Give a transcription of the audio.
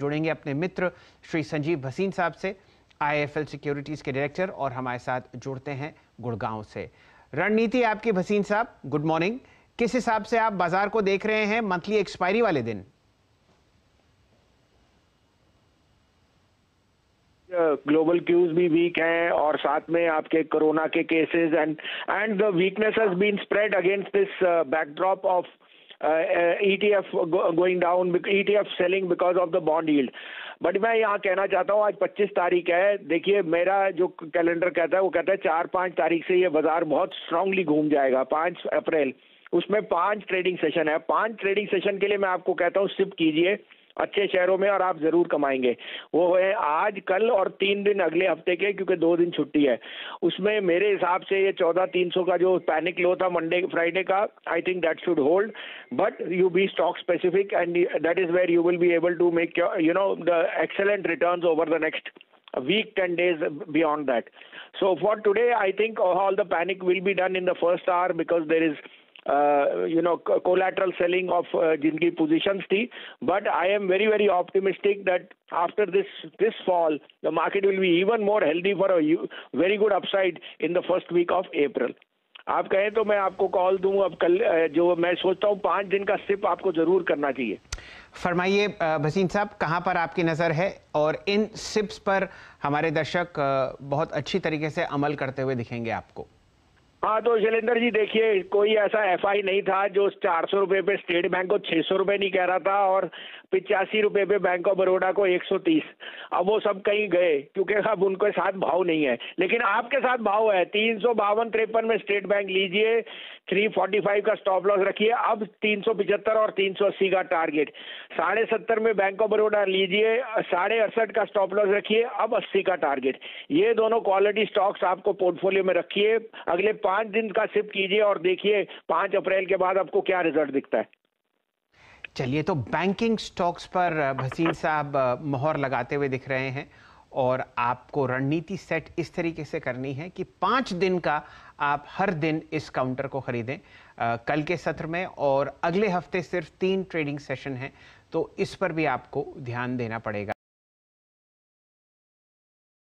जुड़ेंगे अपने मित्र श्री संजीव भसीन साहब से आईएफएल सिक्योरिटीज के डायरेक्टर और हमारे साथ जुड़ते हैं गुड़गांव से। रणनीति आपकी भसीन साहब गुड मॉर्निंग किस हिसाब से आप बाज़ार को देख रहे हैं मंथली एक्सपायरी वाले दिन? ग्लोबल क्यूज भी वीक हैं और साथ में आपके कोरोना के cases and and the weakness has been spread against this backdrop of ETF going down, ETF selling because of the bond yield. But मैं यहाँ कहना चाहता हूँ आज 25 तारीख है। देखिए मेरा जो कैलेंडर कहता है वो कहता है चार पाँच तारीख से ये बाज़ार बहुत स्ट्रांगली घूम जाएगा। पाँच अप्रैल उसमें पाँच ट्रेडिंग सेशन है। पाँच ट्रेडिंग सेशन के लिए मैं आपको कहता हूँ सिप कीजिए। अच्छे शहरों में और आप ज़रूर कमाएँगे। वो है आज कल और तीन दिन अगले हफ़्ते के क्योंकि दो दिन छुट्टी है। उसमें मेरे हिसाब से ये चौदह तीन सौ का जो पैनिक लो था मंडे फ्राइडे का I think that should hold but you be stock specific and that is where you will be able to make you know the excellent return over the next 10 days beyond that. So for today i think all the panic will be done in the first hour because there is uh, you know collateral selling of जिनकी positions थी. But I am very very optimistic that after this this fall the market will be even more healthy for very good upside in the first week of April आप कहें तो मैं आपको call दूँ, अब कल uh, जो मैं सोचता हूँ, पाँच दिन का सिप आपको ज़रूर करना चाहिए। फरमाइए uh, भसीन साहब, कहाँ पर आपकी नज़र है? और इन सिप्स पर हमारे दर्शक uh, बहुत अच्छी तरीके से अमल करते हुए दिखेंगे आपको। हाँ तो शैलेंद्र जी, देखिए, कोई ऐसा एफआई नहीं था जो चार सौ रुपए पे स्टेट बैंक को छह सौ रुपए नहीं कह रहा था और पिचासी रुपए पे बैंक ऑफ़ बड़ौदा को एक सौ तीस। अब वो सब कहीं गए, क्योंकि अब उनके साथ भाव नहीं है। लेकिन आपके साथ भाव है, तीन सौ बावन तिरपन में स्टेट बैंक लीजिए, थ्री फोर्टी फाइव का स्टॉप लॉस रखिए, अब तीन सौ पिचहत्तर और तीन सौ अस्सी का टारगेट। साढ़े सत्तर में बैंक ऑफ़ बड़ौदा लीजिए, साढ़े अड़सठ का स्टॉप लॉस रखिए, अब अस्सी का टारगेट। ये दोनों क्वालिटी स्टॉक्स आपको पोर्टफोलियो में रखिए, अगले पाँच दिन का सिप कीजिए और देखिए, पाँच अप्रैल के बाद आपको क्या रिज़ल्ट दिखता है। चलिए तो बैंकिंग स्टॉक्स पर भसीन साहब मोहर लगाते हुए दिख रहे हैं और आपको रणनीति सेट इस तरीके से करनी है कि पाँच दिन का आप हर दिन इस काउंटर को खरीदें कल के सत्र में और अगले हफ़्ते सिर्फ़ तीन ट्रेडिंग सेशन हैं तो इस पर भी आपको ध्यान देना पड़ेगा।